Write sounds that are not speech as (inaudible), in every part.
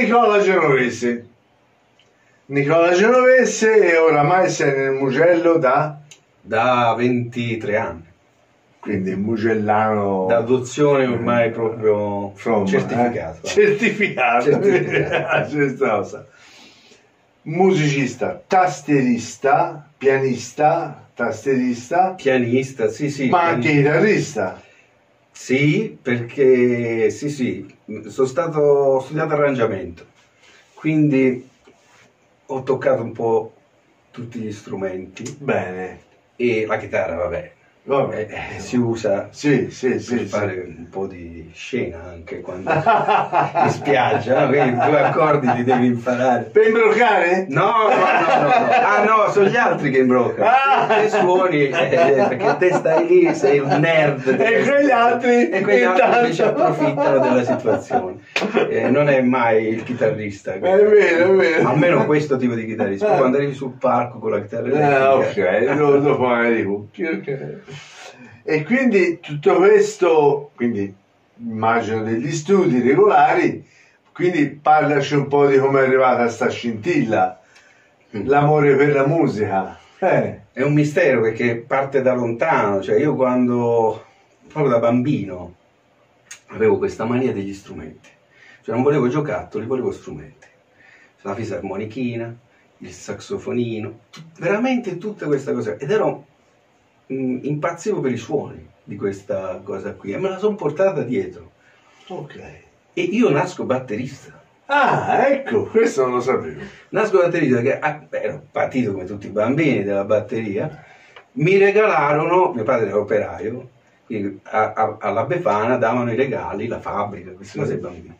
Nicola Genovese. Nicola Genovese e oramai sei nel Mugello da, Da 23 anni. quindi Mugellano Da adozione ormai proprio From, certificato. eh? Certificato. Certificato. (laughs) Musicista, tastierista, pianista, tastierista, Pianista, sì, sì. ma anche pianista. chitarrista. Sì, perché sì, sì, sono stato, ho studiato arrangiamento, quindi ho toccato un po' tutti gli strumenti Bene. e la chitarra, vabbè, Vabbè. eh, si usa Sì, sì, per sì. fare un po' di scena anche quando (laughs) in spiaggia, quindi due accordi li devi imparare. Per imbroccare? No, no, no, no. Ah no, sono gli altri che imbroccano. Ah! Te suoni, eh, perché te stai lì, sei un nerd. E quegli altri E quegli altri intanto- invece approfittano della situazione. Eh, non è mai il chitarrista. È vero, è vero. Almeno questo tipo di chitarrista. Eh. quando arrivi sul palco con la chitarra Ah, ok, dopo, dopo magari cucchi, ok. E quindi tutto questo, quindi immagino degli studi regolari, quindi parlaci un po' di come è arrivata sta scintilla, l'amore per la musica. Eh, È un mistero perché parte da lontano, cioè io quando, proprio da bambino, avevo questa mania degli strumenti, cioè non volevo giocattoli, volevo strumenti, la fisarmonichina, il saxofonino, tut- veramente tutte queste cose, ed ero, impazzivo per i suoni di questa cosa qui e me la sono portata dietro ok. e io nasco batterista. Ah, ecco, questo non lo sapevo. Nasco batterista perché ah, ero partito come tutti i bambini della batteria. Mi regalarono, mio padre era operaio, quindi a- a- alla Befana davano i regali, la fabbrica, queste cose ai bambini.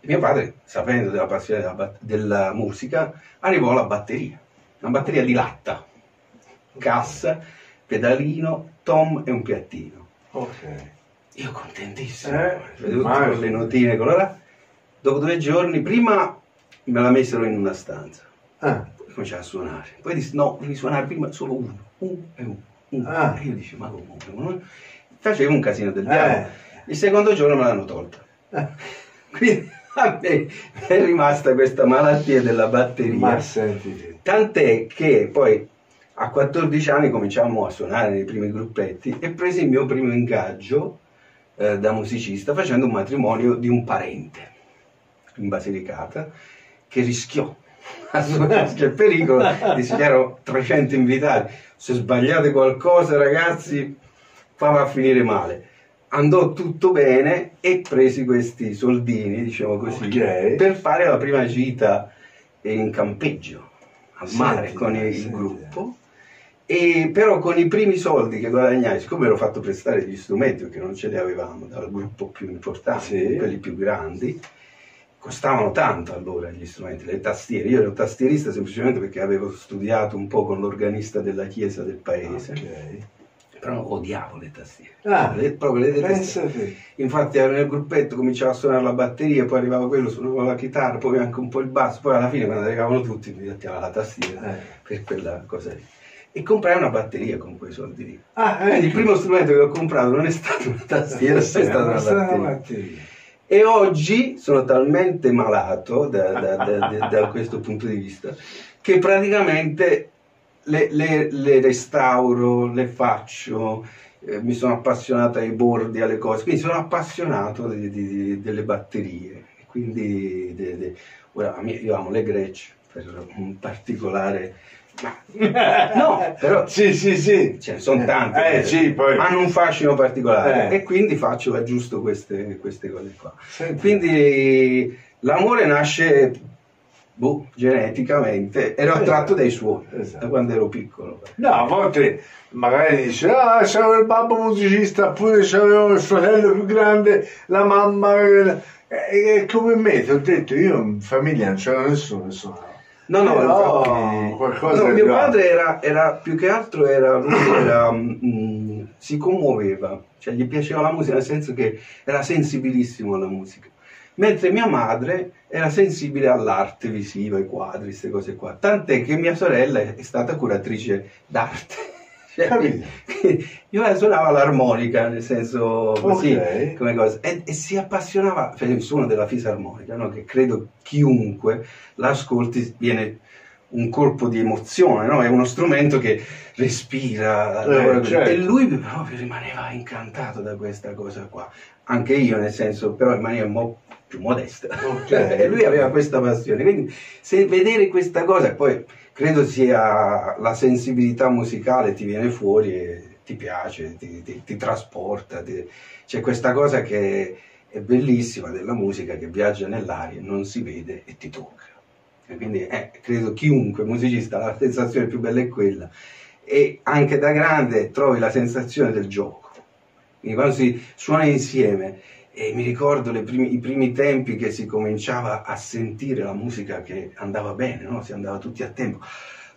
E mio padre, sapendo della passione della, della musica, arrivò alla batteria, una batteria di latta, cassa, pedalino, tom e un piattino. Ok. Io contentissimo, Eh, tutte immagino. le notine colorate. Dopo due giorni, prima me la messero in una stanza, Ah, poi cominciai a suonare. Poi disse no, devi suonare prima solo uno, uno e uno. uno. Ah. E io dicevo, ma come? uno? Facevo un casino del Eh. diavolo. Il secondo giorno me l'hanno tolta. Eh. (laughs) Quindi a me è rimasta questa malattia della batteria. ma senti, Tant'è che poi a 14 anni cominciammo a suonare nei primi gruppetti e presi il mio primo ingaggio eh, da musicista facendo un matrimonio di un parente in Basilicata che rischiò. (laughs) C'è il pericolo, erano 300 invitati. Se sbagliate qualcosa, ragazzi, fa a finire male. Andò tutto bene e presi questi soldini, diciamo così, Ok. per fare la prima gita in campeggio al mare Senti, con il senti. gruppo. E però con i primi soldi che guadagnai, siccome ero fatto prestare gli strumenti, perché non ce li avevamo dal gruppo più importante, Sì. quelli più grandi, costavano tanto allora gli strumenti, le tastiere. Io ero tastierista semplicemente perché avevo studiato un po' con l'organista della chiesa del paese, ok. però odiavo le tastiere. Ah, Le- proprio le detestavo. Infatti ero nel gruppetto, cominciavo a suonare la batteria, poi arrivava quello, suonava la chitarra, poi anche un po' il basso, poi alla fine quando arrivavano tutti mi metteva la tastiera Eh. per quella cosa lì. E comprai una batteria con quei soldi lì. Ah, Quindi il ecco. primo strumento che ho comprato non è stato una tastiera, è stata una Questa è batteria. batteria. E oggi sono talmente malato da, da- da- da- questo punto di vista che praticamente le, le- le restauro, le faccio, eh, mi sono appassionato ai bordi, alle cose, quindi sono appassionato di- di- di- delle batterie. Quindi ora, io amo le Gretsch per un particolare... no, però Sì, sì, sì. ce ne sono tante. Eh, sì, poi. Hanno un fascino particolare Eh. e quindi faccio aggiusto queste, queste cose qua. Senti. Quindi l'amore nasce boh, geneticamente, ero attratto dai suoni Esatto. da quando ero piccolo. No, a volte magari dice, ah, c'avevo il babbo musicista, oppure c'avevo il fratello più grande, la mamma. eh, E, come me, ti ho detto, io in famiglia non c'era nessuno che suonava. No, no, Però infatti- qualcosa no, mio bravo. padre era, era più che altro era, (coughs) era, mm, si commuoveva, cioè gli piaceva la musica nel senso che era sensibilissimo alla musica. Mentre mia madre era sensibile all'arte visiva, ai quadri, queste cose qua. Tant'è che mia sorella è stata curatrice d'arte. Cioè, io suonava l'armonica, nel senso così, Ok. come cosa, e, e si appassionava, per il suono della fisarmonica, no? che credo chiunque l'ascolti viene un colpo di emozione, no? è uno strumento che respira, Eh, certo. e lui proprio rimaneva incantato da questa cosa qua, anche io nel senso, però in maniera mo- più modesta, Ok. (laughs) e lui aveva questa passione, quindi se vedere questa cosa, poi credo sia la sensibilità musicale ti viene fuori e ti piace, ti, ti- ti trasporta, ti- c'è questa cosa che è bellissima della musica che viaggia nell'aria, non si vede e ti tocca. E quindi eh, credo chiunque musicista la sensazione più bella è quella e anche da grande trovi la sensazione del gioco. Quindi quando si suona insieme e mi ricordo primi- i primi tempi che si cominciava a sentire la musica che andava bene, no? si andava tutti a tempo,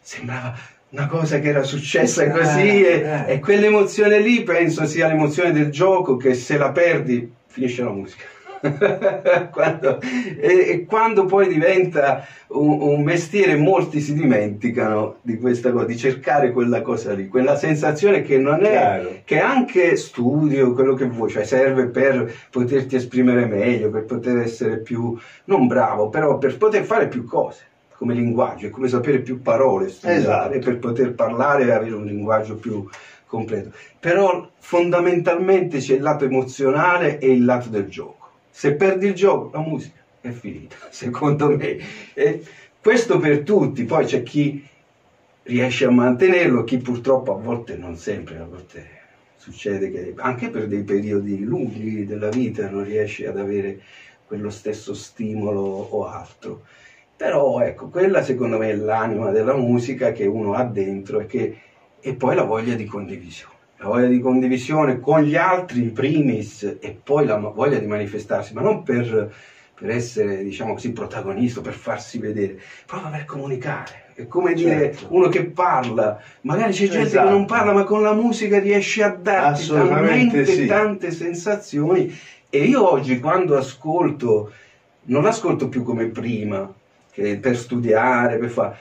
sembrava una cosa che era successa così Eh, e, eh. e quell'emozione lì penso sia l'emozione del gioco che se la perdi finisce la musica. (laughs) quando, e, quando poi diventa un, un mestiere molti si dimenticano di questa cosa, di cercare quella cosa lì, quella sensazione che non è Chiaro. che anche studio, quello che vuoi, cioè serve per poterti esprimere meglio, per poter essere più, non bravo, però per poter fare più cose come linguaggio, è come sapere più parole, studiare, Esatto. per poter parlare e avere un linguaggio più completo. Però fondamentalmente c'è il lato emozionale e il lato del gioco. Se perdi il gioco, la musica è finita, (laughs) secondo me. E questo per tutti, poi c'è chi riesce a mantenerlo, chi purtroppo a volte non sempre, a volte succede che anche per dei periodi lunghi della vita non riesce ad avere quello stesso stimolo o altro. Però ecco, quella secondo me è l'anima della musica che uno ha dentro e, che, e poi la voglia di condivisione. La voglia di condivisione con gli altri in primis e poi la voglia di manifestarsi, ma non per, per essere, diciamo così, protagonista, per farsi vedere, proprio per comunicare. È come dire Certo. uno che parla, magari c'è gente Esatto. che non parla, ma con la musica riesce a darti talmente sì. tante sensazioni. E io oggi quando ascolto, non l'ascolto più come prima, che per studiare, per fare,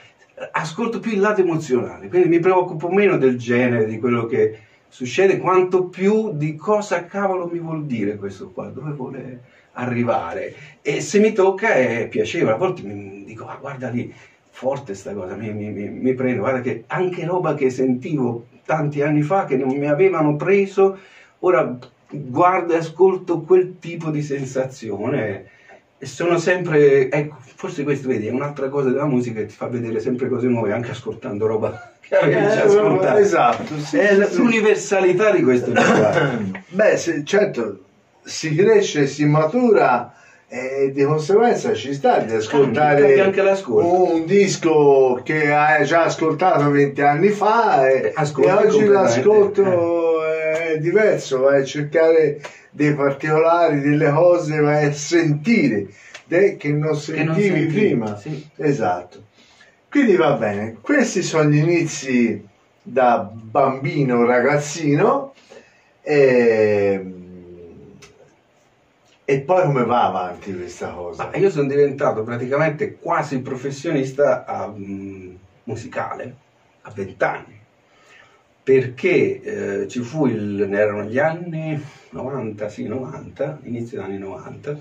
ascolto più il lato emozionale, quindi mi preoccupo meno del genere, di quello che succede, quanto più di cosa cavolo mi vuol dire questo qua, dove vuole arrivare. E se mi tocca è piacevole, a volte mi dico, ah, guarda lì, forte sta cosa, mi, mi, mi, prendo, guarda che anche roba che sentivo tanti anni fa, che non mi avevano preso, ora guardo e ascolto quel tipo di sensazione sono sempre, ecco, forse questo vedi, è un'altra cosa della musica che ti fa vedere sempre cose nuove, anche ascoltando roba che avevi già Eh, ascoltato. esatto, sì, è sì, l- sì. l'universalità di questo (coughs) linguaggio. Beh, se- certo, si cresce, si matura e di conseguenza ci sta di ascoltare cambia anche l'ascolto. un disco che hai già ascoltato 20 anni fa e, Eh, e oggi l'ascolto è diverso, vai a cercare dei particolari, delle cose, vai a sentire che non Che sentivi non sentivi, prima. sì. Esatto. Quindi va bene, questi sono gli inizi da bambino, ragazzino e, e poi come va avanti questa cosa? Ma io sono diventato praticamente quasi professionista mm, musicale a 20 anni perché eh, ci fu il, erano gli anni 90, sì 90, inizio degli anni 90,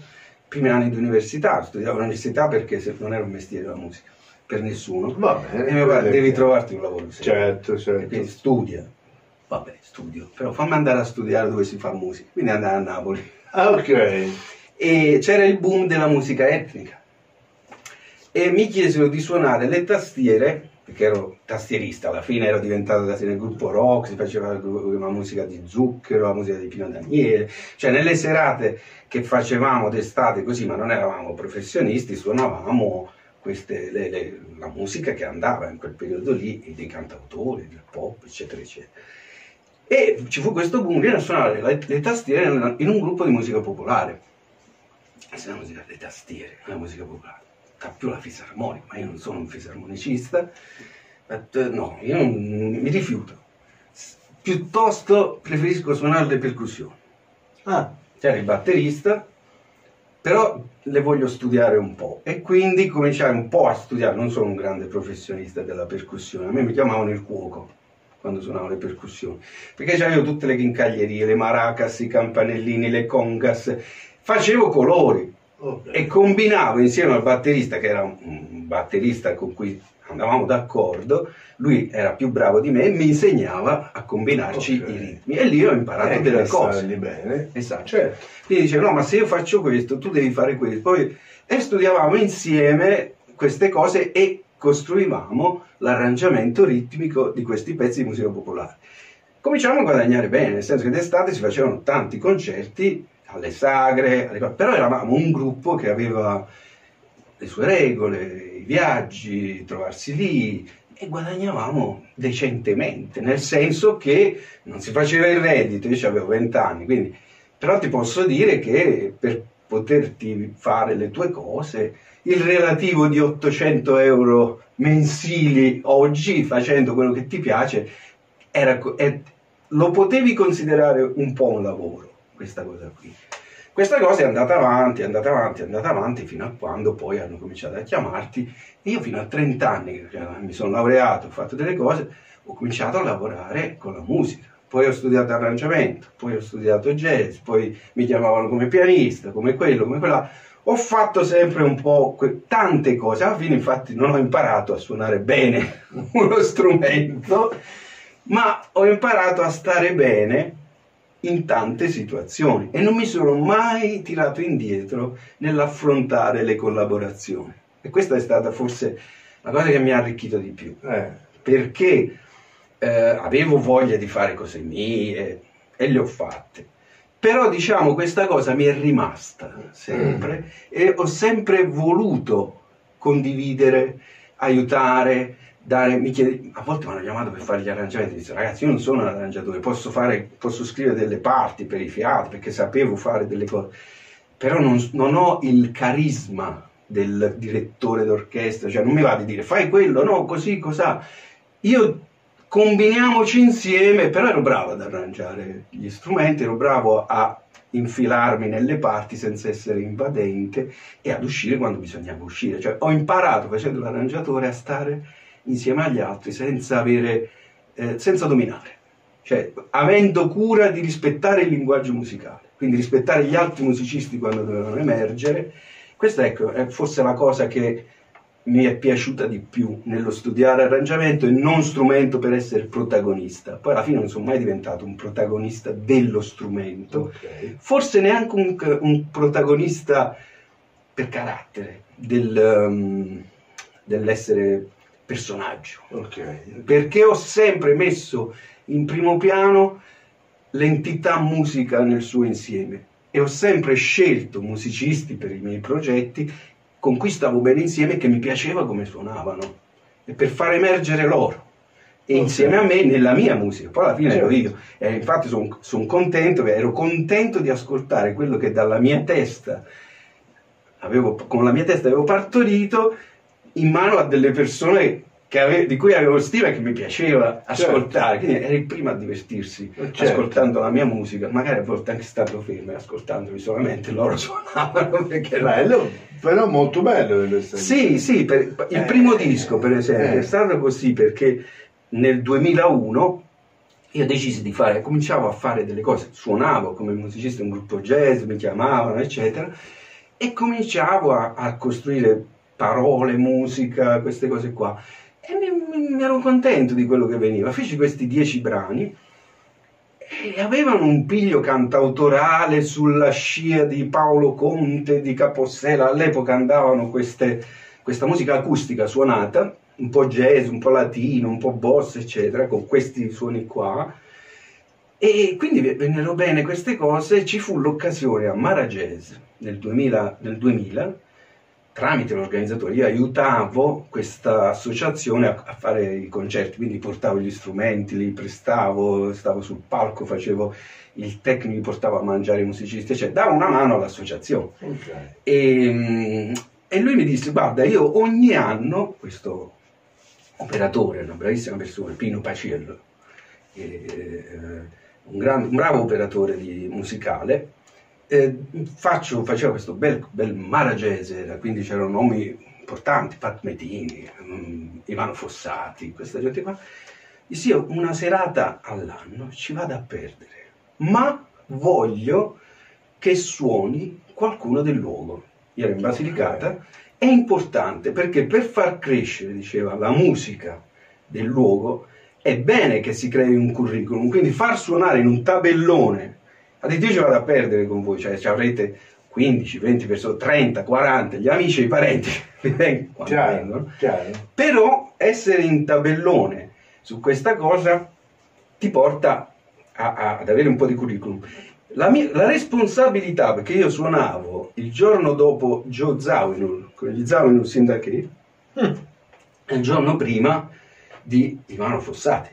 primi anni di università, studiavo all'università perché non era un mestiere la musica, per nessuno. Va bene. E mi va, quello è devi trovarti un lavoro. Certo, certo. quindi studia. Vabbè, studio, però fammi andare a studiare dove si fa musica. Quindi andai a Napoli. Ah, ok. E c'era il boom della musica etnica. E mi chiesero di suonare le tastiere, perché ero tastierista, alla fine ero diventato da nel gruppo rock, si faceva la musica di Zucchero, la musica di Pino Daniele, cioè nelle serate che facevamo d'estate così, ma non eravamo professionisti, suonavamo queste, le- le- la musica che andava in quel periodo lì, dei cantautori, del pop, eccetera, eccetera. E ci fu questo boom, viene a suonare le, le tastiere in un gruppo di musica popolare. Se la musica le tastiere, la musica popolare, più la fisarmonica, ma io non sono un fisarmonicista, no, io non, mi rifiuto. Piuttosto preferisco suonare le percussioni. Ah, C'era il batterista, però le voglio studiare un po'. E quindi cominciai un po' a studiare, non sono un grande professionista della percussione, a me mi chiamavano il cuoco. quando suonavo le percussioni, perché avevo tutte le chincaglierie, le maracas, i campanellini, le congas, facevo colori okay. e combinavo insieme al batterista, che era un batterista con cui andavamo d'accordo, lui era più bravo di me e mi insegnava a combinarci okay. i ritmi e lì ho imparato eh, delle cose. bene. Esatto. Certo. Quindi diceva, no, ma se io faccio questo, tu devi fare questo. Poi, e studiavamo insieme queste cose e costruivamo l'arrangiamento ritmico di questi pezzi di musica popolare. Cominciamo a guadagnare bene, nel senso che d'estate si facevano tanti concerti alle sagre, alle... però eravamo un gruppo che aveva le sue regole, i viaggi, trovarsi lì e guadagnavamo decentemente, nel senso che non si faceva il reddito, io avevo 20 anni, quindi, però ti posso dire che per poterti fare le tue cose il relativo di 800 euro mensili oggi facendo quello che ti piace, era, è, lo potevi considerare un po' un lavoro, questa cosa qui. Questa cosa è andata avanti, è andata avanti, è andata avanti fino a quando poi hanno cominciato a chiamarti io fino a 30 anni cioè, mi sono laureato, ho fatto delle cose, ho cominciato a lavorare con la musica. Poi ho studiato arrangiamento, poi ho studiato jazz, poi mi chiamavano come pianista, come quello, come quella ho fatto sempre un po' tante cose, alla fine infatti non ho imparato a suonare bene (laughs) uno strumento, ma ho imparato a stare bene in tante situazioni e non mi sono mai tirato indietro nell'affrontare le collaborazioni. E questa è stata forse la cosa che mi ha arricchito di più, eh. perché eh, avevo voglia di fare cose mie e le ho fatte però diciamo questa cosa mi è rimasta sempre mm. e ho sempre voluto condividere, aiutare, dare, chiede, a volte mi hanno chiamato per fare gli arrangiamenti, dice ragazzi io non sono un arrangiatore, posso, fare, posso scrivere delle parti per i fiati perché sapevo fare delle cose, però non, non ho il carisma del direttore d'orchestra, cioè non mi va di dire fai quello, no, così, cos'ha. Io combiniamoci insieme, però ero bravo ad arrangiare gli strumenti, ero bravo a infilarmi nelle parti senza essere invadente e ad uscire quando bisognava uscire. Cioè, ho imparato facendo l'arrangiatore a stare insieme agli altri senza, avere, eh, senza dominare, cioè avendo cura di rispettare il linguaggio musicale, quindi rispettare gli altri musicisti quando dovevano emergere. Questa ecco, è forse la cosa che mi è piaciuta di più nello studiare arrangiamento e non strumento per essere protagonista. Poi alla fine non sono mai diventato un protagonista dello strumento, okay. forse neanche un, un, protagonista per carattere del, um, dell'essere personaggio. Okay. Perché ho sempre messo in primo piano l'entità musica nel suo insieme e ho sempre scelto musicisti per i miei progetti con cui stavo bene insieme e che mi piaceva come suonavano e per far emergere loro e okay. insieme a me nella mia musica. Poi alla fine certo. ero io e infatti sono son contento, ero contento di ascoltare quello che dalla mia testa avevo, con la mia testa avevo partorito in mano a delle persone ave, di cui avevo stima e che mi piaceva ascoltare, certo. quindi ero il primo a divertirsi eh, certo. ascoltando la mia musica, magari a volte anche stato fermo e ascoltandomi solamente (laughs) loro suonavano perché bello, però molto bello sì, sì, per, il eh, primo disco per esempio eh. è stato così perché nel 2001 io decisi di fare, cominciavo a fare delle cose, suonavo come musicista in un gruppo jazz, mi chiamavano eccetera e cominciavo a, a costruire parole, musica, queste cose qua e mi, mi, ero contento di quello che veniva. Feci questi dieci brani e avevano un piglio cantautorale sulla scia di Paolo Conte, di Capossela. All'epoca andavano queste, questa musica acustica suonata, un po' jazz, un po' latino, un po' boss, eccetera, con questi suoni qua. E quindi vennero bene queste cose. Ci fu l'occasione a Mara Jazz nel 2000, nel 2000 tramite l'organizzatore io aiutavo questa associazione a, a, fare i concerti, quindi portavo gli strumenti, li prestavo, stavo sul palco, facevo il tecnico, li portavo a mangiare i musicisti, cioè davo una mano all'associazione. Okay. E, e, lui mi disse, guarda, io ogni anno, questo operatore, una bravissima persona, Pino Paciello, eh, un, gran, un bravo operatore di musicale, eh, faccio, facevo questo bel, bel maragese, quindi c'erano nomi importanti, Pat Metini, um, Ivano Fossati, questa gente qua. Dissi io una serata all'anno ci vado a perdere, ma voglio che suoni qualcuno del luogo. Io ero in Basilicata, è importante perché per far crescere, diceva, la musica del luogo è bene che si crei un curriculum, quindi far suonare in un tabellone, addirittura ci vado a perdere con voi, cioè ci avrete 15, 20 persone, 30, 40, gli amici e i parenti (laughs) quando Chiaro, vengono, chiaro. però essere in tabellone su questa cosa ti porta a- a- ad avere un po' di curriculum. La, mia- la responsabilità, perché io suonavo il giorno dopo Joe Zawinul, con gli Zawinul Syndicate, Mm. il giorno prima di Ivano Fossati,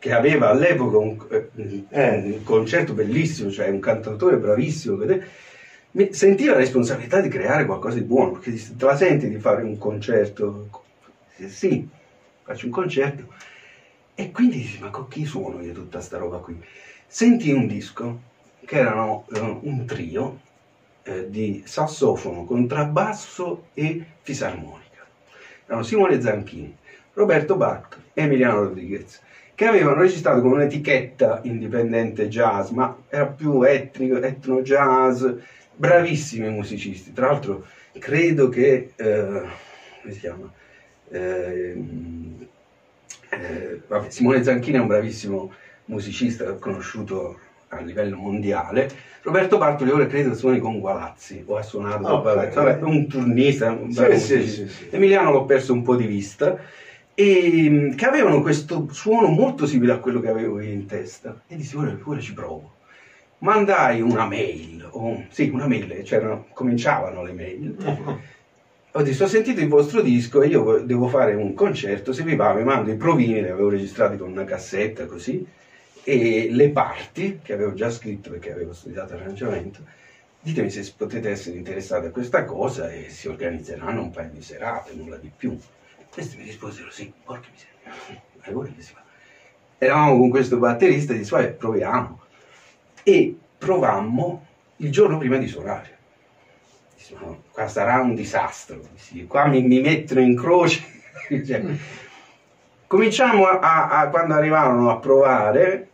che aveva all'epoca un, eh, un- Eh. concerto bellissimo, cioè un cantautore bravissimo, sentiva la responsabilità di creare qualcosa di buono, perché dice, te la senti di fare un concerto? Sì, faccio un concerto. E quindi dici, ma con chi suono io tutta sta roba qui? Senti un disco che erano eh, un trio eh, di sassofono, contrabbasso e fisarmonica. Erano Simone Zanchini, Roberto Bartoli e Emiliano Rodriguez, che avevano registrato con un'etichetta indipendente jazz, ma era più etnico, etno jazz, bravissimi musicisti. Tra l'altro credo che, eh, come si chiama? Eh, vabbè, Simone Zanchini è un bravissimo musicista conosciuto a livello mondiale. Roberto Bartoli ora credo suoni con Gualazzi o ha suonato Ok. vabbè, vabbè, un turnista, un Sì, sì, sì. Emiliano l'ho perso un po' di vista e mh, che avevano questo suono molto simile a quello che avevo io in testa. E dissi ora, ora ci provo. Mandai una mail o, sì una mail c'erano, cominciavano le mail. Ho detto ho sentito il vostro disco e io devo fare un concerto se vi va mi mando i provini li avevo registrati con una cassetta così e le parti che avevo già scritto perché avevo studiato arrangiamento ditemi se potete essere interessati a questa cosa e si organizzeranno un paio di serate nulla di più questi mi risposero sì, porca miseria, e ora che si fa? Eravamo con questo batterista e disse, vabbè, proviamo. E provammo il giorno prima di suonare. Dissi, ma no, qua sarà un disastro, Dissi, qua mi, mi mettono in croce. (laughs) Cioè, cominciamo a, a- a- quando arrivarono a provare,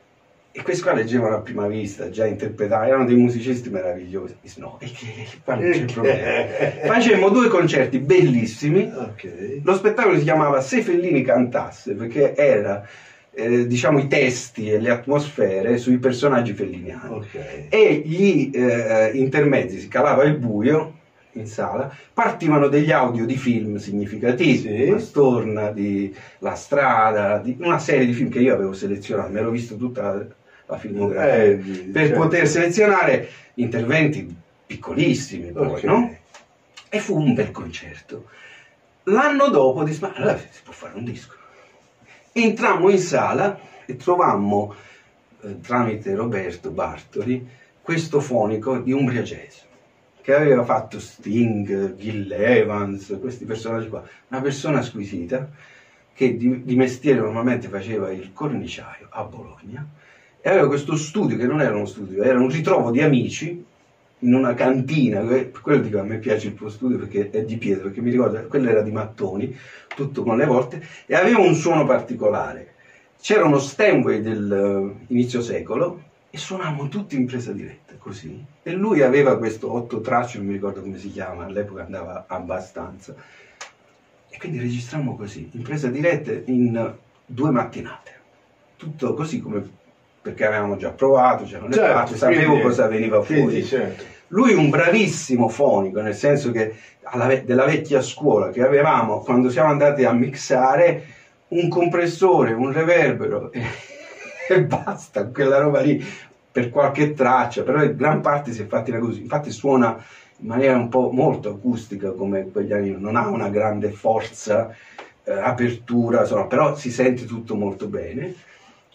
e questi qua leggevano a prima vista, già interpretavano, erano dei musicisti meravigliosi. No, e che, qua non c'è problema. Facemmo due concerti bellissimi. Ok. Lo spettacolo si chiamava Se Fellini cantasse perché era eh, diciamo i testi e le atmosfere sui personaggi felliniani Ok. e gli eh, intermezzi si calava il buio in sala partivano degli audio di film significativi Sì. Storna, di La Strada di una serie di film che io avevo selezionato mi ero visto tutta la, filmografia Eh, per cioè- poter selezionare interventi piccolissimi poi, Ok. no? E fu un bel concerto. L'anno dopo dissi, ma allora si può fare un disco. Entrammo in sala e trovammo, eh, tramite Roberto Bartoli, questo fonico di Umbria Jazz, che aveva fatto Sting, Gil Evans, questi personaggi qua. Una persona squisita, che di, di mestiere normalmente faceva il corniciaio a Bologna, e aveva questo studio, che non era uno studio, era un ritrovo di amici in una cantina, quello dico a me piace il tuo studio perché è di pietra, perché mi ricorda, quello era di mattoni, tutto con le volte, e aveva un suono particolare. C'era uno Steinway del eh, secolo e suonavamo tutti in presa diretta, così. E lui aveva questo otto tracce, non mi ricordo come si chiama, all'epoca andava abbastanza. E quindi registrammo così, in presa diretta in due mattinate. Tutto così come perché avevamo già provato, c'erano le Certo, parti, sapevo quindi- cosa veniva fuori. Quindi, certo. Lui un bravissimo fonico, nel senso che ve- della vecchia scuola che avevamo quando siamo andati a mixare un compressore, un reverbero e, (laughs) e basta, quella roba lì per qualche traccia, però in gran parte si è fatta così, infatti suona in maniera un po' molto acustica come quegli anni, non ha una grande forza, eh, apertura, insomma, però si sente tutto molto bene.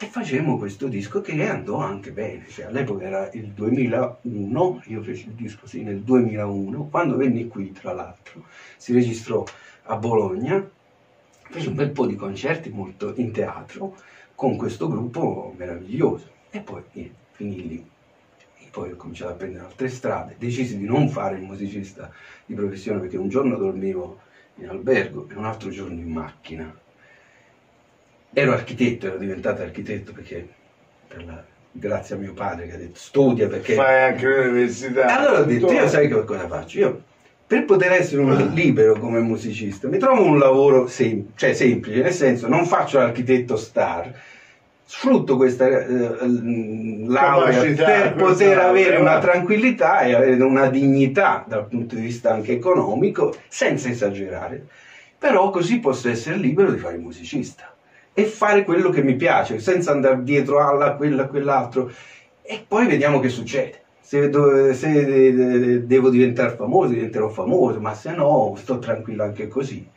E facemmo questo disco che andò anche bene, cioè, all'epoca era il 2001, io feci il disco sì nel 2001, quando venni qui tra l'altro, si registrò a Bologna, fece un bel po' di concerti molto in teatro con questo gruppo meraviglioso e poi niente, finì lì. Poi ho cominciato a prendere altre strade, decisi di non fare il musicista di professione perché un giorno dormivo in albergo e un altro giorno in macchina ero architetto, ero diventato architetto perché per la- grazie a mio padre che ha detto studia perché... Fai anche l'università. Allora ho detto, io sai che cosa faccio? Io per poter essere un libero come musicista mi trovo un lavoro sem- cioè semplice, nel senso non faccio l'architetto star, sfrutto questa eh, laurea Capacità, per poter avere una tranquillità e avere una dignità dal punto di vista anche economico, senza esagerare, però così posso essere libero di fare il musicista e fare quello che mi piace, senza andare dietro alla, quella, quell'altro. E poi vediamo che succede. Se, do- se de- de- devo diventare famoso, diventerò famoso, ma se no sto tranquillo anche così.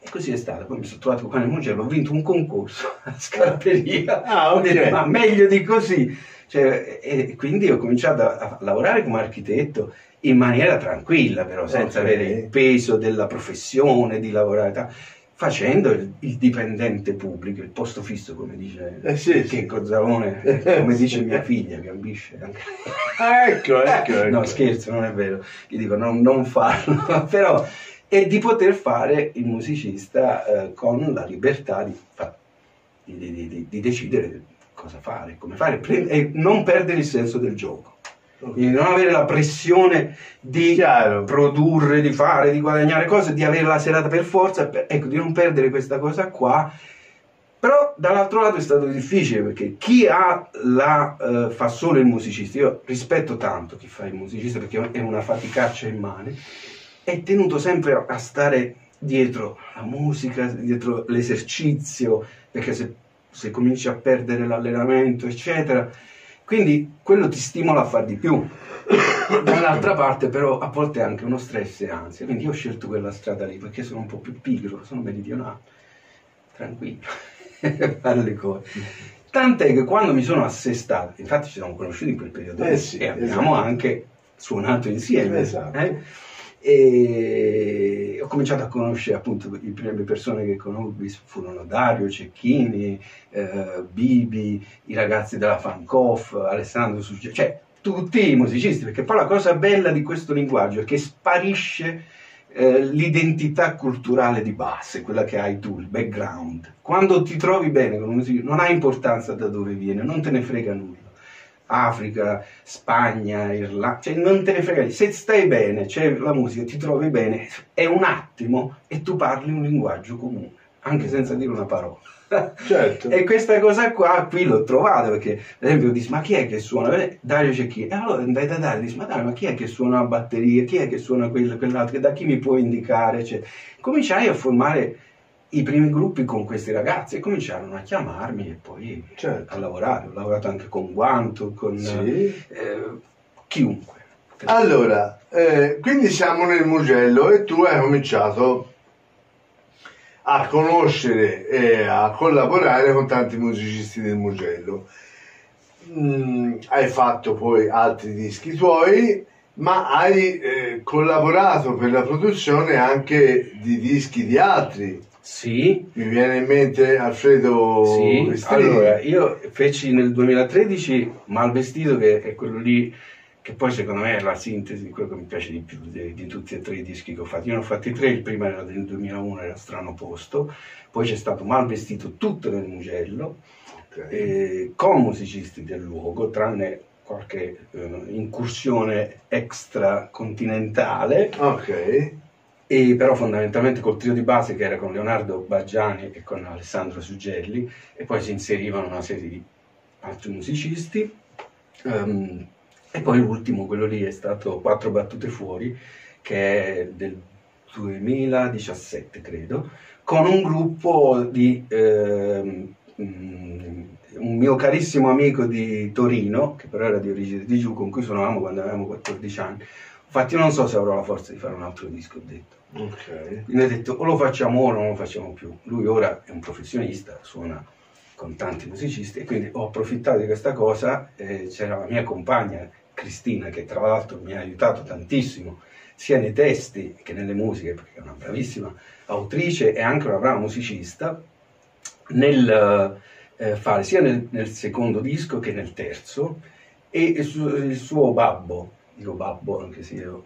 E così è stato. Poi mi sono trovato qua nel Mugello, ho vinto un concorso (laughs) a scarperia. Ah, Ho detto, ok. ma meglio di così. Cioè, e quindi ho cominciato a, a lavorare come architetto in maniera tranquilla, però senza Ok. avere il peso della professione, di lavorare, facendo il, il dipendente pubblico, il posto fisso, come dice Eh sì, sì. Checco Zalone, come dice mia figlia, che ambisce anche. Ecco, (laughs) ecco, ecco. No, scherzo, non è vero. Gli dico non, non farlo, (laughs) però è di poter fare il musicista eh, con la libertà di, di- di- di- decidere cosa fare, come fare, e non perdere il senso del gioco. Quindi non avere la pressione di Chiaro. produrre, di fare, di guadagnare cose, di avere la serata per forza, ecco, di non perdere questa cosa qua. Però dall'altro lato è stato difficile perché chi ha la, eh, fa solo il musicista, io rispetto tanto chi fa il musicista perché è una faticaccia immane, è tenuto sempre a- a stare dietro la musica, dietro l'esercizio, perché se, se cominci a perdere l'allenamento, eccetera, quindi quello ti stimola a far di più. Dall'altra parte però a volte è anche uno stress e ansia, quindi io ho scelto quella strada lì perché sono un po' più pigro, sono meridionale, tranquillo, (laughs) fare le cose. Tant'è che quando mi sono assestato, infatti ci siamo conosciuti in quel periodo Eh sì, e abbiamo esatto. anche suonato insieme. Esatto. eh. E ho cominciato a conoscere appunto le prime persone che conobbi furono Dario Cecchini, eh, Bibi, i ragazzi della Fancoff, Alessandro Sugge, cioè tutti i musicisti, perché poi la cosa bella di questo linguaggio è che sparisce eh, l'identità culturale di base, quella che hai tu, il background. Quando ti trovi bene con un musicista, non ha importanza da dove viene, non te ne frega nulla. Africa, Spagna, Irlanda, cioè non te ne frega niente. Se stai bene, c'è la musica, ti trovi bene, è un attimo e tu parli un linguaggio comune, anche senza dire una parola. (laughs) Certo. E questa cosa qua qui l'ho trovata perché, per esempio, dissi: Ma chi è che suona? Dario Cecchini. E allora andai da Dario e dissi: Ma Dario, ma chi è che suona la batteria? Chi è che suona quello, quell'altro? Da chi mi può indicare? Cioè, cominciai a formare i primi gruppi con questi ragazzi e cominciarono a chiamarmi e poi Certo. a lavorare. Ho lavorato anche con Guanto, con Sì. eh, chiunque. Allora, eh, quindi siamo nel Mugello e tu hai cominciato a conoscere e a collaborare con tanti musicisti del Mugello. Mm, hai fatto poi altri dischi tuoi, ma hai eh, collaborato per la produzione anche di dischi di altri. Sì, Mi viene in mente Alfredo Sì, allora io feci nel 2013 Malvestito che è quello lì che poi secondo me è la sintesi di quello che mi piace di più di, di tutti e tre i dischi che ho fatto. Io ne ho fatti tre, il primo era del 2001, era Strano Posto, poi c'è stato Malvestito tutto nel Mugello, Ok. eh, con musicisti del luogo, tranne qualche eh, incursione extracontinentale, Ok. E però fondamentalmente col trio di base che era con Leonardo Baggiani e con Alessandro Suggelli e poi si inserivano una serie di altri musicisti. Ehm, e poi l'ultimo, quello lì è stato Quattro battute fuori che è del 2017 credo con un gruppo di mm, un mio carissimo amico di Torino che però era di origine di giù con cui suonavamo quando avevamo 14 anni infatti non so se avrò la forza di fare un altro disco ho detto Ok. quindi ho detto o lo facciamo ora o non lo facciamo più. Lui ora è un professionista, suona con tanti musicisti e quindi ho approfittato di questa cosa. eh, c'era la mia compagna Cristina che tra l'altro mi ha aiutato tantissimo sia nei testi che nelle musiche perché è una bravissima autrice e anche una brava musicista nel eh, fare sia nel, nel secondo disco che nel terzo e il suo, il suo babbo, dico babbo anche se io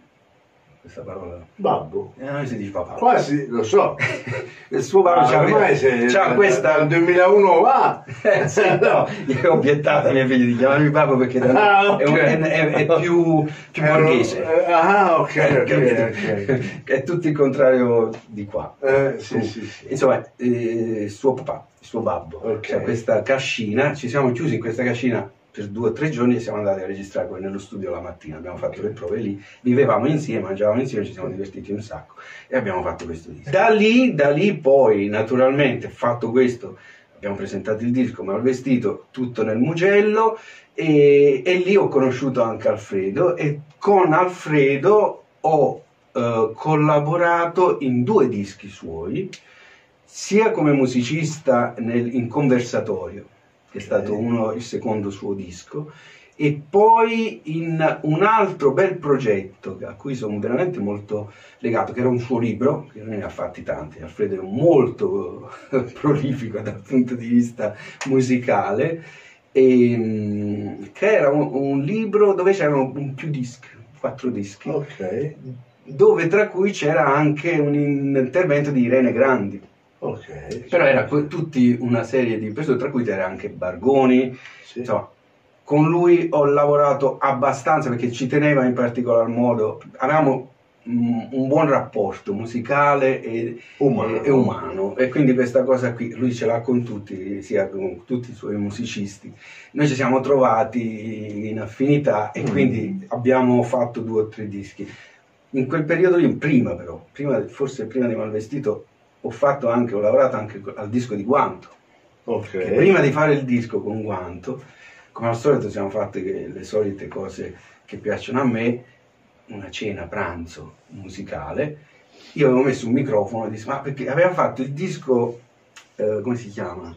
questa parola? Babbo. Eh, non si dice papà. Quasi, lo so. (laughs) Il suo babbo Ma c'ha, ormai se- c'ha questa... dal 2001 va. Eh, (laughs) sì, no, io ho obiettato ai miei figli di chiamarmi babbo perché noi Ah, ok. è, è- è- più, più Ero- borghese. eh, Ah, ok, ok, Capito? ok. (laughs) È tutto il contrario di qua. Eh, sì, sì, sì. Insomma, eh, suo papà, suo babbo, Ok. c'è questa cascina, ci siamo chiusi in questa cascina per due o tre giorni siamo andati a registrare poi nello studio la mattina, abbiamo fatto le prove lì, vivevamo insieme, mangiavamo insieme, ci siamo divertiti un sacco e abbiamo fatto questo disco. Da lì, da lì poi, naturalmente, fatto questo, abbiamo presentato il disco, ma il vestito tutto nel Mugello e, e lì ho conosciuto anche Alfredo e con Alfredo ho eh, collaborato in due dischi suoi, sia come musicista nel- in conversatorio, che è stato uno, il secondo suo disco, e poi in un altro bel progetto a cui sono veramente molto legato, che era un suo libro, che lui ne ha fatti tanti, Alfredo è molto (laughs) prolifico dal punto di vista musicale, e, che era un, un libro dove c'erano più dischi, quattro dischi, Ok, dove tra cui c'era anche un intervento di Irene Grandi. Ok. Però era que- tutti una serie di persone, tra cui c'era anche Bargoni, Sì. insomma, con lui ho lavorato abbastanza perché ci teneva in particolar modo, avevamo mm, un buon rapporto musicale e Umano. e, e umano e quindi questa cosa qui lui ce l'ha con tutti, sia con tutti i suoi musicisti. Noi ci siamo trovati in affinità e Mm. quindi abbiamo fatto due o tre dischi. In quel periodo lì, prima però, prima, forse prima di Malvestito, ho fatto anche, ho lavorato anche al disco di Guanto. Ok. Che prima di fare il disco con Guanto, come al solito siamo fatti le solite cose che piacciono a me, una cena, pranzo musicale, io avevo messo un microfono e dissi, ma perché aveva fatto il disco, eh, come si chiama?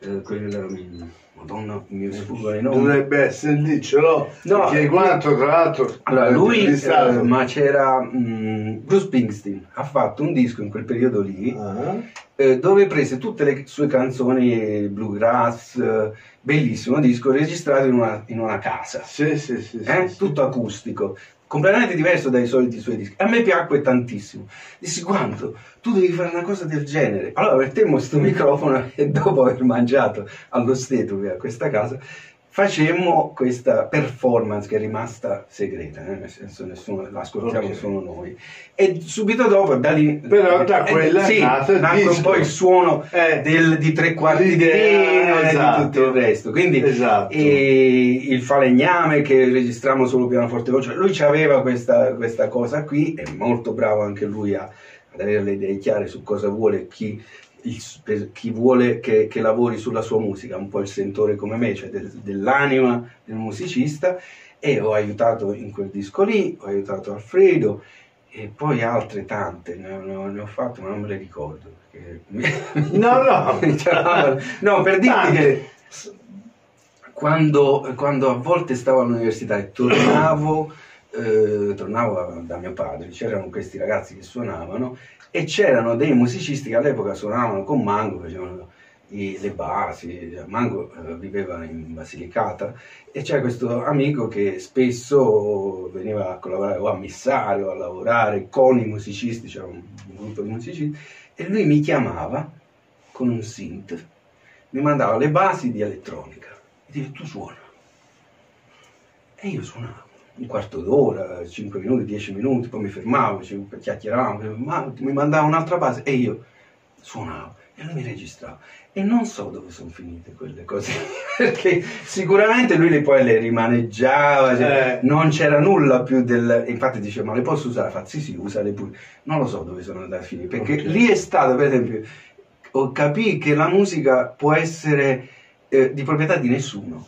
Eh, quel, um, Madonna, mi sfuggono i nomi. Dovrebbe essere lì, ce l'ho. No, Perché quanto, tra l'altro, Allora, l'ho lui, eh, ma c'era mm, Bruce Springsteen, ha fatto un disco in quel periodo lì, Ah, eh, dove prese tutte le sue canzoni bluegrass, eh, bellissimo disco, registrato in una, in una casa, Sì, sì, sì. sì, eh, sì. tutto acustico, completamente diverso dai soliti suoi dischi. A me piacque tantissimo. Dissi, quanto? Tu devi fare una cosa del genere. Allora mettemmo questo microfono (laughs) e dopo aver mangiato allo steto a questa casa, facemmo questa performance che è rimasta segreta, eh, nel senso nessuno l'ascoltiamo Ok. solo noi. E subito dopo, da lì... Però da eh, quella è sì, nacque un po' il suono Eh, del- di tre quarti di vino e esatto. di tutto il resto. Quindi Esatto. e il falegname che registriamo solo pianoforte e voce, lui aveva questa, questa cosa qui, è molto bravo anche lui a, ad avere le idee chiare su cosa vuole chi, il- per chi vuole che, che lavori sulla sua musica, un po' il sentore come me, cioè del- dell'anima del musicista, e ho aiutato in quel disco lì, ho aiutato Alfredo e poi altre tante, ne ho, ne ho- fatte ma non me le ricordo. No, no. (laughs) No, per dirti Tante. che quando, quando a volte stavo all'università e tornavo, eh, tornavo da mio padre, c'erano questi ragazzi che suonavano e c'erano dei musicisti che all'epoca suonavano con Mango, facevano i- le basi, Mango eh, viveva in Basilicata e c'era questo amico che spesso veniva a collaborare o a missare o a lavorare con i musicisti, c'era un, un gruppo di musicisti e lui mi chiamava con un synth, mi mandava le basi di elettronica. E diceva tu suona. E io suonavo un quarto d'ora, 5 minuti, 10 minuti, poi mi fermavo, ci chiacchieravamo, ma mi mandava un'altra base e io suonavo e lui mi registrava. E non so dove sono finite quelle cose, (laughs) perché sicuramente lui le poi le rimaneggiava, cioè, Eh. non c'era nulla più del... Infatti diceva, ma le posso usare? Fa, sì sì, usale pure. Non lo so dove sono andate a finire, perché Ok. lì è stato, per esempio, ho capito che la musica può essere eh, di proprietà di nessuno.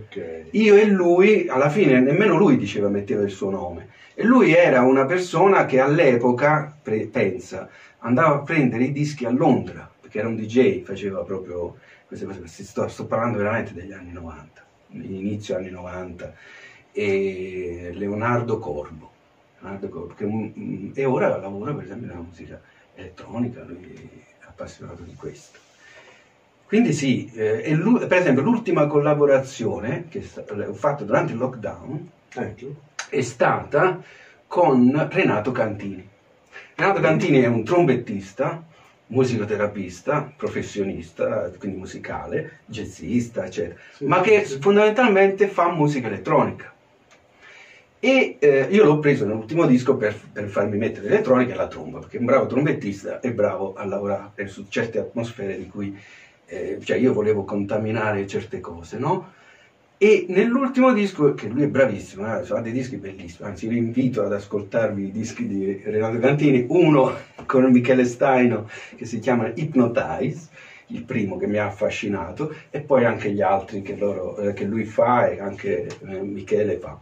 Ah, ok. Io e lui, alla fine nemmeno lui diceva, metteva il suo nome. E lui era una persona che all'epoca, pre- pensa, andava a prendere i dischi a Londra, perché era un DJ, faceva proprio queste cose. Sto, sto parlando veramente degli anni 90, inizio anni 90. E Leonardo Corbo. Leonardo Corbo che, mm, e ora lavora per esempio nella musica elettronica, lui è appassionato di questo. Quindi sì, eh, lui- per esempio l'ultima collaborazione che ho fatto durante il lockdown Ecco. è stata con Renato Cantini. Renato Cantini è un trombettista, musicoterapista, professionista, quindi musicale, jazzista, eccetera, Sì, ma che fondamentalmente fa musica elettronica. E eh, io l'ho preso nell'ultimo disco per, per farmi mettere l'elettronica e la tromba, perché è un bravo trombettista e bravo a lavorare su certe atmosfere di cui eh, cioè io volevo contaminare certe cose, no? E nell'ultimo disco, che lui è bravissimo, eh, ha dei dischi bellissimi, anzi vi invito ad ascoltarvi i dischi di Renato Cantini, uno (laughs) con Michele Staino che si chiama Hypnotize, il primo che mi ha affascinato, e poi anche gli altri che, loro, eh, che lui fa e anche eh, Michele fa.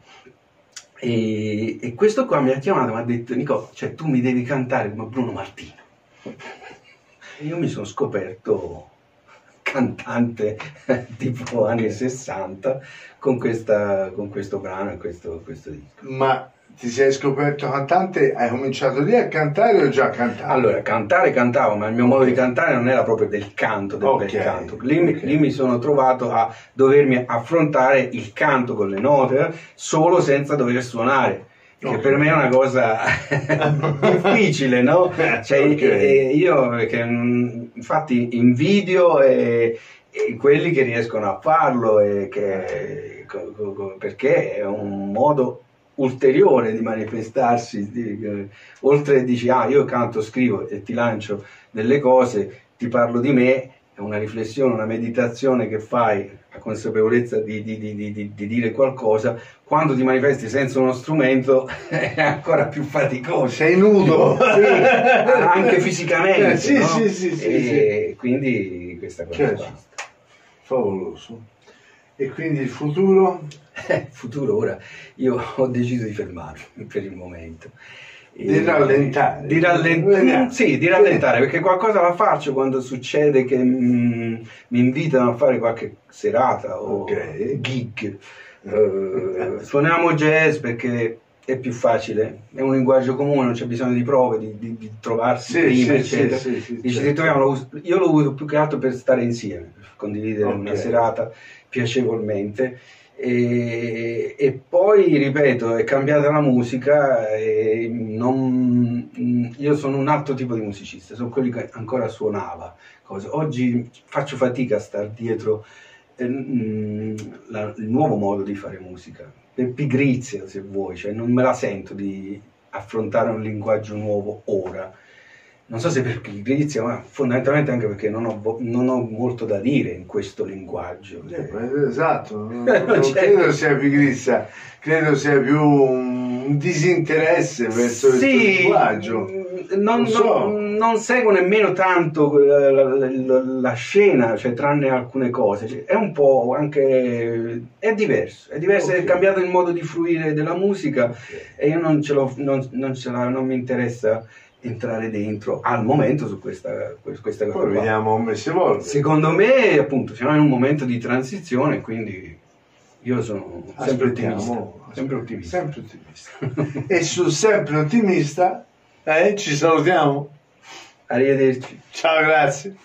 E, e questo qua mi ha chiamato e mi ha detto, Nico, cioè tu mi devi cantare come Bruno Martino. (laughs) Io mi sono scoperto cantante (laughs) tipo anni 60 con, questa, con questo brano e questo, questo disco. Ma ti sei scoperto cantante? Hai cominciato lì a cantare o già cantato? Allora, cantare cantavo, ma il mio modo di cantare non era proprio del canto, del Ok, bel canto. Lì, mi- ok. lì mi sono trovato a dovermi affrontare il canto con le note solo senza dover suonare. Che Ok. per me è una cosa (laughs) difficile, no? (laughs) Cioè, eh, io che, infatti invidio eh, eh, quelli che riescono a farlo e che- perché è un modo ulteriore di manifestarsi di- eh, oltre dici ah io canto scrivo e ti lancio delle cose ti parlo di me è una riflessione una meditazione che fai a consapevolezza di, di- di- di- di- di dire qualcosa quando ti manifesti senza uno strumento (laughs) è ancora più faticoso Sei nudo. (laughs) Sì, (laughs) anche fisicamente Eh, sì, no? sì, sì, sì, e quindi questa cosa Certo. qua Favoloso. E quindi il futuro? Eh, futuro ora io ho deciso di fermarmi per il momento Di rallentare. di rallen- Vediamo. sì, di rallentare perché qualcosa la faccio quando succede che mm, mi invitano a fare qualche serata o Ok. gig Eh, suoniamo jazz perché è più facile è un linguaggio comune non c'è bisogno di prove di, di- di trovarsi Sì, prima sì, eccetera sì, sì, Dici, certo. "Ti troviamo", lo io lo uso più che altro per stare insieme per condividere una Ok. serata piacevolmente e, e poi ripeto è cambiata la musica e non- io sono un altro tipo di musicista sono quelli che ancora suonava cose. oggi faccio fatica a star dietro eh, mm, la- il nuovo modo di fare musica per pigrizia se vuoi cioè non me la sento di affrontare un linguaggio nuovo ora non so se per pigrizia, ma fondamentalmente anche perché non ho, non ho molto da dire in questo linguaggio. Eh, Esatto, non, Non (laughs) c'è- credo sia pigrizia, credo sia più un disinteresse verso questo linguaggio. mm, non, Non so. non- seguo nemmeno tanto la, la- la- la scena, cioè tranne alcune cose. Cioè, è un po' anche. è diverso, è diverso, è Ok. cambiato il modo di fruire della musica e io non ce l'ho, non, non ce mi interessa entrare dentro al momento su questa, questa cosa. Poi vediamo come si evolve. Secondo me, appunto, siamo in un momento di transizione, quindi io sono sempre ottimista. Sempre ottimista. Sempre ottimista. (laughs) e su sempre ottimista eh, ci salutiamo. Arrivederci. Ciao, grazie.